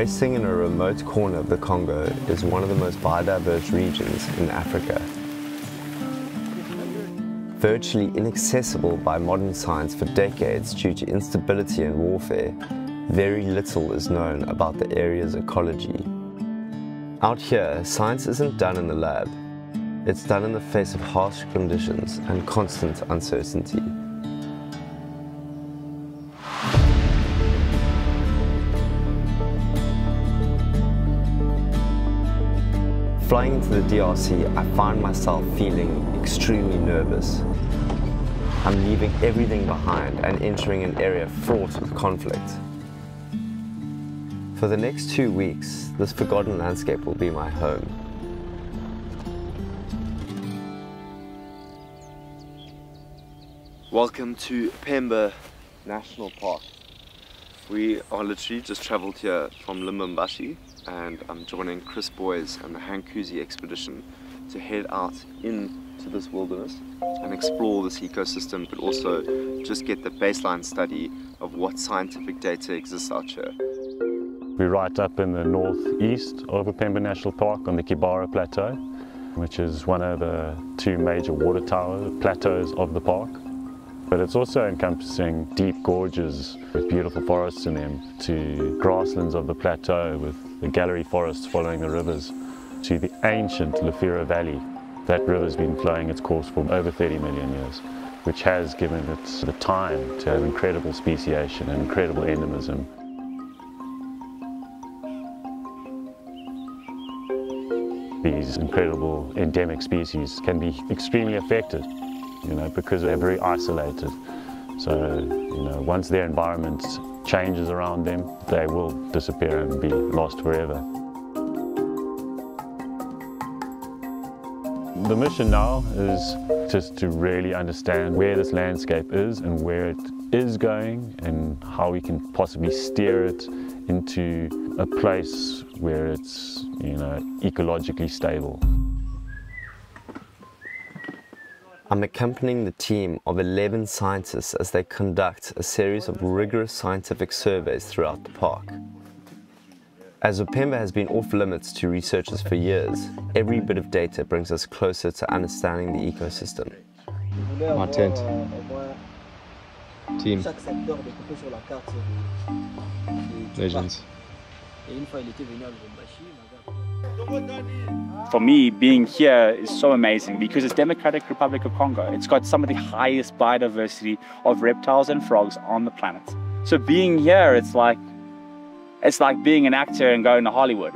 Resting in a remote corner of the Congo is one of the most biodiverse regions in Africa. Virtually inaccessible by modern science for decades due to instability and warfare, very little is known about the area's ecology. Out here, science isn't done in the lab. It's done in the face of harsh conditions and constant uncertainty. Flying into the DRC, I find myself feeling extremely nervous. I'm leaving everything behind and entering an area fraught with conflict. For the next two weeks, this forgotten landscape will be my home. Welcome to Upemba National Park. We are literally just travelled here from Lubumbashi and I'm joining Chris Boys and the Hankuzi expedition to head out into this wilderness and explore this ecosystem but also just get the baseline study of what scientific data exists out here. We're right up in the northeast of Upemba National Park on the Kibara Plateau, which is one of the two major water tower plateaus of the park. But it's also encompassing deep gorges with beautiful forests in them, to grasslands of the plateau with the gallery forests following the rivers, to the ancient Lufira Valley. That river's been flowing its course for over 30 million years, which has given it the time to have incredible speciation and incredible endemism. These incredible endemic species can be extremely affected you know, because they're very isolated. So, you know, once their environment changes around them, they will disappear and be lost forever. The mission now is just to really understand where this landscape is and where it is going and how we can possibly steer it into a place where it's, you know, ecologically stable. I'm accompanying the team of 11 scientists as they conduct a series of rigorous scientific surveys throughout the park. As Upemba has been off limits to researchers for years, every bit of data brings us closer to understanding the ecosystem. My tent. Team. Legends. For me, being here is so amazing because it's Democratic Republic of Congo. It's got some of the highest biodiversity of reptiles and frogs on the planet. So being here, it's like it's like being an actor and going to Hollywood.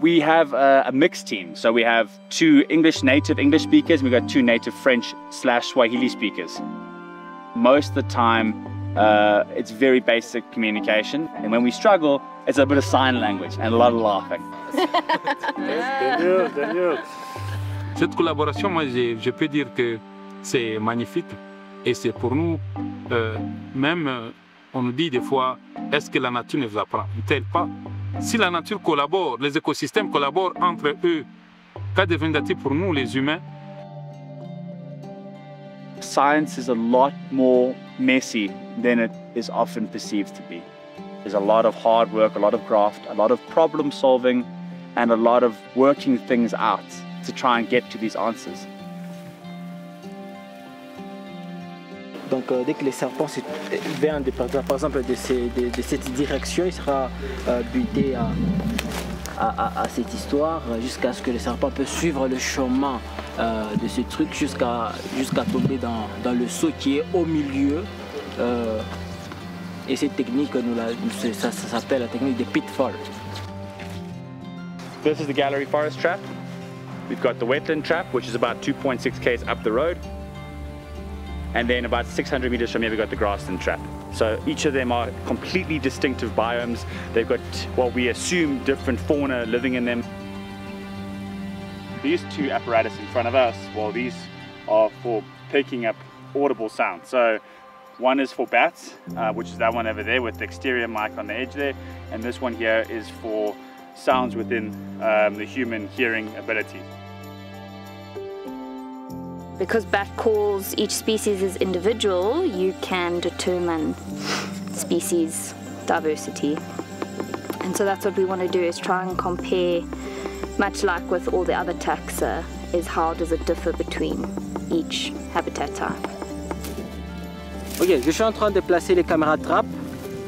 We have a, a mixed team. So we have two English native English speakers, we've got two native French slash Swahili speakers. Most of the time, uh, it's very basic communication. And when we struggle, it's a bit of sign language and a lot of laughing. Cette collaboration, moi, je, peux dire que c'est magnifique. Et c'est pour nous, euh, même, euh, on nous dit des fois, est-ce que la nature ne vous apprend-elle pas Si la nature collabore, les écosystèmes collaborent entre eux, qu'adviendra-t-il pour nous, les humains? Science is a lot more messy than it is often perceived to be. There's a lot of hard work, a lot of graft, a lot of problem solving, and a lot of working things out to try and get to these answers. Donc euh, dès que les serpents euh, viennent de, par exemple de, ces, de, de, cette direction, il sera euh, buté à, à, cette histoire jusqu'à ce que le serpent puisse suivre le chemin euh, de ce truc jusqu'à jusqu'à tomber dans, dans, le seau qui est au milieu. Euh, et cette technique, nous la, ça, s'appelle la technique de pitfall. This is the gallery forest trap. We've got the wetland trap, which is about 2.6 k's up the road. And then about 600 meters from here, we've got the grassland trap. So each of them are completely distinctive biomes. They've got what we assume different fauna living in them. These two apparatus in front of us, well, these are for picking up audible sound. So one is for bats, uh, which is that one over there with the exterior mic on the edge there. And this one here is for sounds within um, the human hearing ability. Because bat calls each species is individual, you can determine species diversity. And so that's what we want to do is try and compare, much like with all the other taxa, is how does it differ between each habitat type. Ok, je suis en train de placer les caméras trappe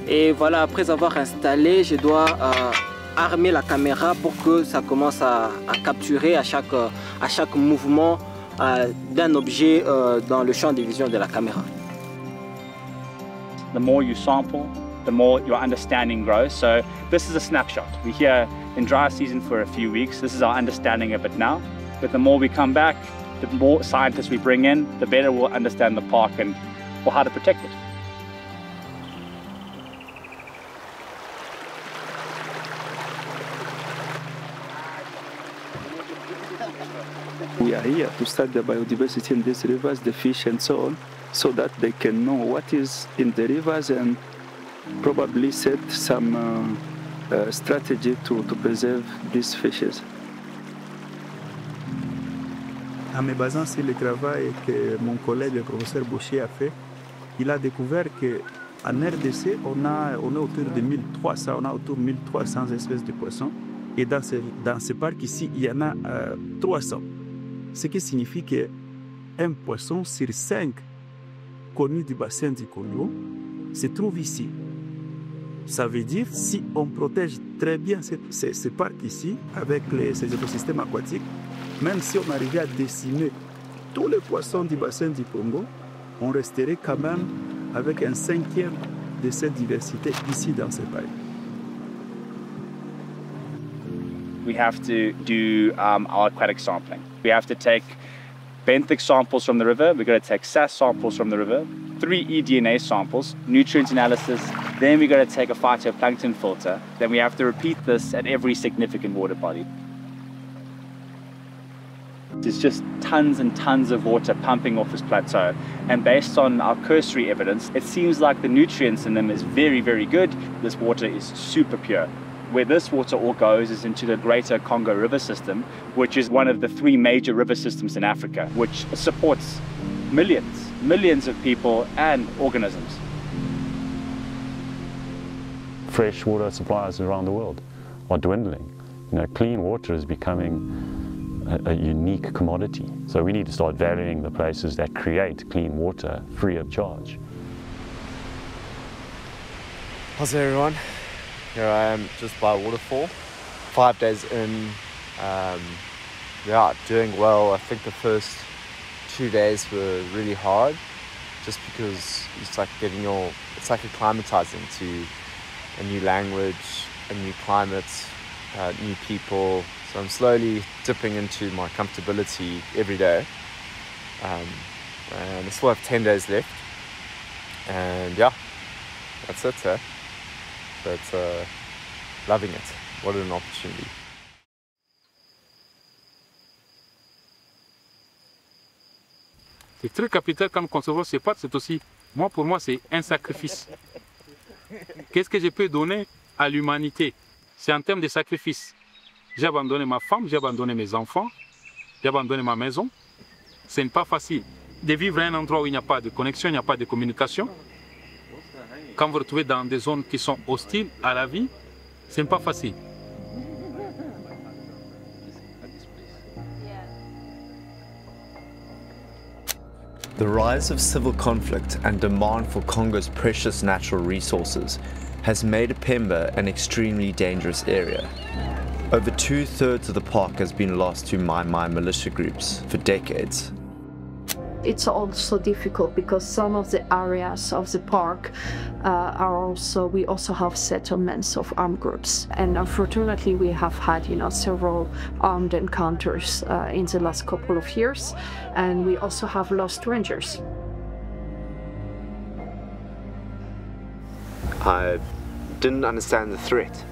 et voilà, après avoir installé, je dois euh, armer la caméra pour que ça commence à, à capturer à chaque, à chaque mouvement euh, Euh, d'un objet euh, dans le champ de vision de la caméra. The more you sample, the more your understanding grows. So this is a snapshot. We're here in dry season for a few weeks. This is our understanding of it now. But the more we come back, the more scientists we bring in, the better we'll understand the park and or how to protect it. We are here to study the biodiversity in these rivers, the fish and so on, so that they can know what is in the rivers and probably set some uh, uh, strategy to, to preserve these fishes. En me basant sur le travail que mon collègue le professeur Boucher a fait, il a découvert qu'en RDC, on a, on est autour de 1300, on a autour de 1300 espèces de poissons. Et dans ce, dans ce parc ici, il y en a euh, 300. Ce qui signifie qu'un poisson sur cinq connu du bassin du Congo se trouve ici. Ça veut dire si on protège très bien ce, ce, ce parc ici, avec les, ces écosystèmes aquatiques, même si on arrivait à décimer tous les poissons du bassin du Congo, on resterait quand même avec un cinquième de cette diversité ici dans ce parc. We have to do um, our aquatic sampling. We have to take benthic samples from the river. We've got to take SAS samples from the river, three eDNA samples, nutrient analysis. Then we've got to take a phytoplankton filter. Then we have to repeat this at every significant water body. There's just tons and tons of water pumping off this plateau. And based on our cursory evidence, it seems like the nutrients in them is very, very good. This water is super pure. Where this water all goes is into the greater Congo River system, which is one of the three major river systems in Africa, which supports millions, millions of people and organisms. Fresh water supplies around the world are dwindling. You know, clean water is becoming a, a unique commodity. So we need to start valuing the places that create clean water free of charge. How's everyone? Here I am just by waterfall. Five days in. Um, yeah, doing well. I think the first two days were really hard just because it's like getting your, it's like acclimatizing to a new language, a new climate, uh, new people. So I'm slowly dipping into my comfortability every day. Um, and I still have 10 days left. And yeah, that's it, eh? But uh, loving it. What an opportunity. C'est très capital comme concevoir ses pattes, c'est aussi, moi pour moi, c'est un sacrifice. Qu'est-ce que je peux donner à l'humanité? C'est en termes de sacrifice. J'ai abandonné ma femme, j'ai abandonné mes enfants, j'ai abandonné ma maison. Ce n'est pas facile de vivre à un endroit où il n'y a pas de connexion, il n'y a pas de communication. Quand vous retrouvez dans des zones qui sont hostiles à la vie, ce n'est pas facile. The rise of civil conflict and demand for Congo's precious natural resources has made Upemba an extremely dangerous area. Over two thirds of the park has been lost to Mai Mai militia groups for decades. It's also difficult because some of the areas of the park uh, are also we also have settlements of armed groups, and unfortunately we have had you know several armed encounters uh, in the last couple of years, and we also have lost rangers. I didn't understand the threat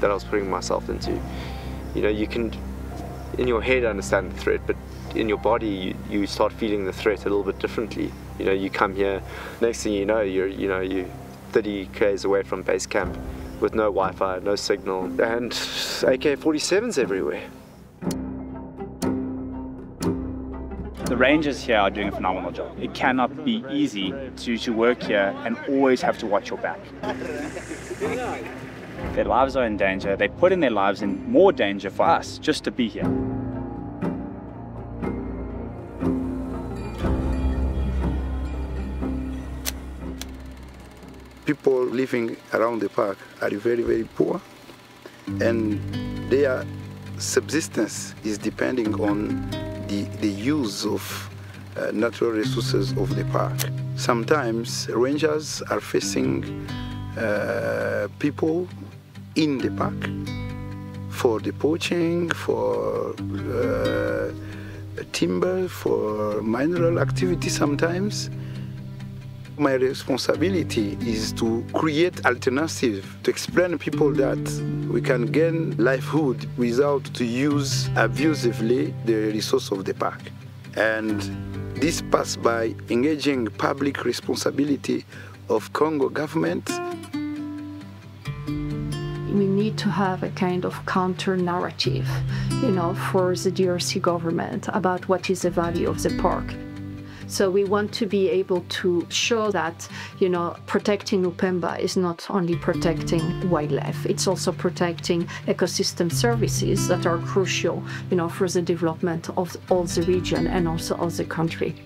that I was putting myself into. You know, you can, in your head, understand the threat, but in your body, you, you start feeling the threat a little bit differently. You know, you come here, next thing you know, you're, you know, you 30 k's away from base camp with no Wi-Fi, no signal, and AK-47s everywhere. The rangers here are doing a phenomenal job. It cannot be easy to, to work here and always have to watch your back. Their lives are in danger. They put in their lives in more danger for us just to be here. People living around the park are very, very poor, and their subsistence is depending on the, the use of uh, natural resources of the park. Sometimes rangers are facing uh, people in the park for the poaching, for uh, timber, for mineral activity sometimes. My responsibility is to create alternative, to explain to people that we can gain livelihood without to use abusively the resource of the park. And this pass by engaging public responsibility of Congo government we need to have a kind of counter narrative, you know, for the DRC government about what is the value of the park. So we want to be able to show that, you know, protecting Upemba is not only protecting wildlife, it's also protecting ecosystem services that are crucial, you know, for the development of all the region and also of the country.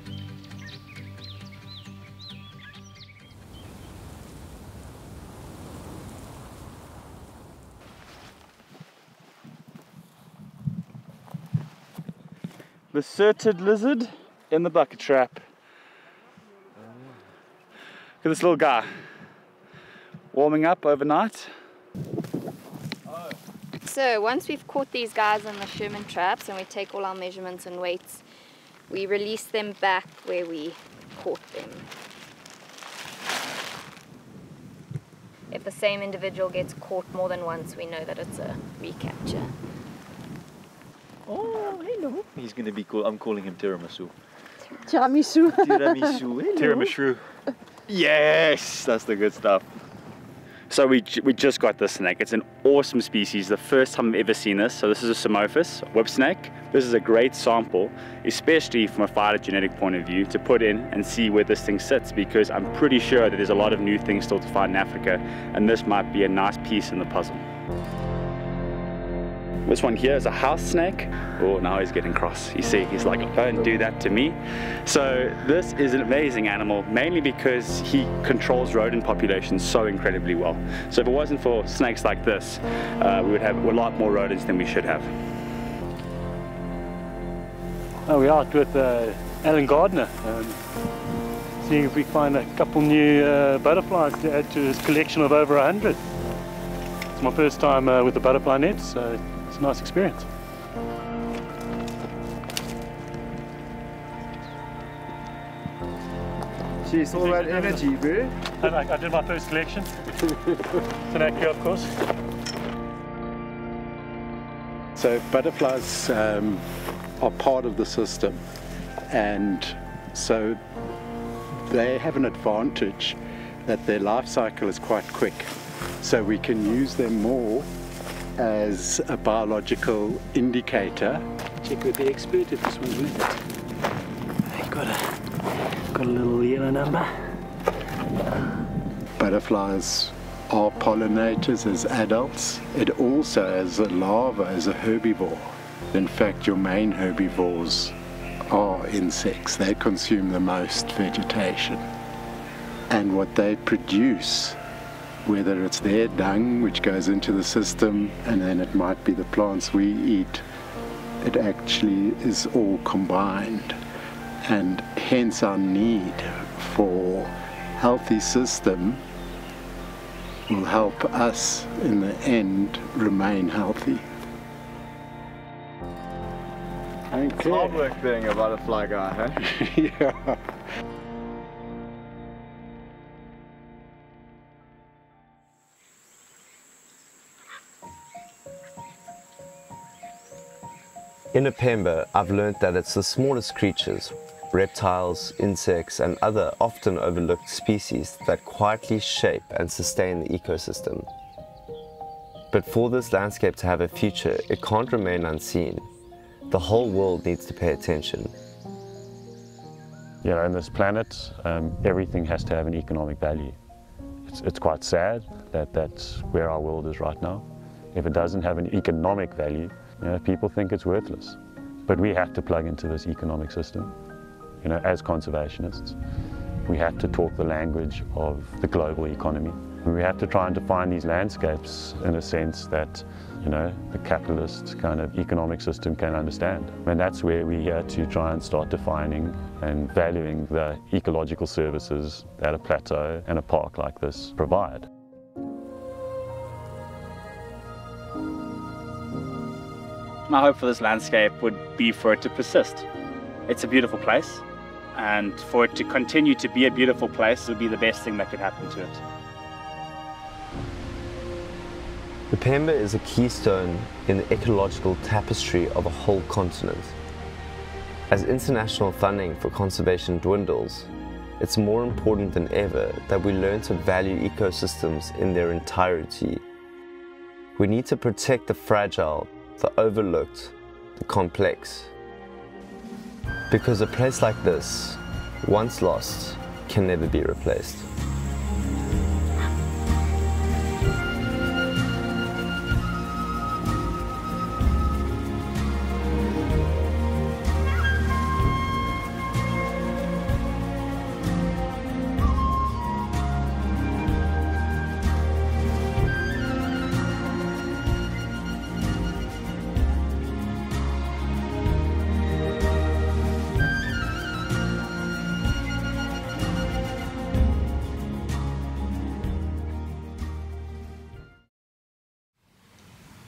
The surted lizard in the bucket trap. Look at this little guy. Warming up overnight. So once we've caught these guys in the Sherman traps and we take all our measurements and weights, we release them back where we caught them. If the same individual gets caught more than once, we know that it's a recapture. Oh, hello. He's going to be cool. I'm calling him tiramisu. Tiramisu. Tiramisu. Hello. Tiramisu. Yes, that's the good stuff. So we, we just got this snake. It's an awesome species. The first time I've ever seen this. So this is a Psammophis whip snake. This is a great sample, especially from a phylogenetic point of view, to put in and see where this thing sits because I'm pretty sure that there's a lot of new things still to find in Africa and this might be a nice piece in the puzzle. This one here is a house snake. Oh, now he's getting cross. You see, he's like, don't do that to me. So this is an amazing animal, mainly because he controls rodent populations so incredibly well. So if it wasn't for snakes like this, uh, we would have a lot more rodents than we should have. Oh, we're out with uh, Alan Gardner, um, seeing if we find a couple new uh, butterflies to add to his collection of over 100. It's my first time uh, with the butterfly net, so it's a nice experience. She's all that energy, bro. I, I did my first collection. Tanaka, of course. So butterflies um, are part of the system and so they have an advantage that their life cycle is quite quick. So we can use them more as a biological indicator. Check with the expert if this one's with it. You got a, got a little yellow number. Butterflies are pollinators as adults. It also, as a larva, is a herbivore. In fact, your main herbivores are insects. They consume the most vegetation. And what they produce, whether it's their dung, which goes into the system, and then it might be the plants we eat, it actually is all combined. And hence our need for healthy system will help us in the end remain healthy. It's hard work being a butterfly guy, huh? yeah. In Upemba, I've learned that it's the smallest creatures, reptiles, insects, and other often overlooked species that quietly shape and sustain the ecosystem. But for this landscape to have a future, it can't remain unseen. The whole world needs to pay attention. You know, on this planet, um, everything has to have an economic value. it's, it's quite sad that that's where our world is right now. If it doesn't have an economic value, you know, people think it's worthless. But we have to plug into this economic system, you know, as conservationists. We have to talk the language of the global economy. We have to try and define these landscapes in a sense that, you know, the capitalist kind of economic system can understand. And that's where we're here to try and start defining and valuing the ecological services that a plateau and a park like this provide. My hope for this landscape would be for it to persist. It's a beautiful place, and for it to continue to be a beautiful place would be the best thing that could happen to it. The Upemba is a keystone in the ecological tapestry of a whole continent. As international funding for conservation dwindles, it's more important than ever that we learn to value ecosystems in their entirety. We need to protect the fragile, the overlooked, the complex. Because a place like this, once lost, can never be replaced.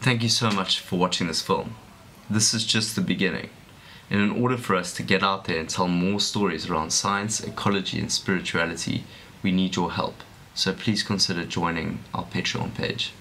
Thank you so much for watching this film. This is just the beginning. And in order for us to get out there and tell more stories around science, ecology and spirituality, we need your help. So please consider joining our Patreon page.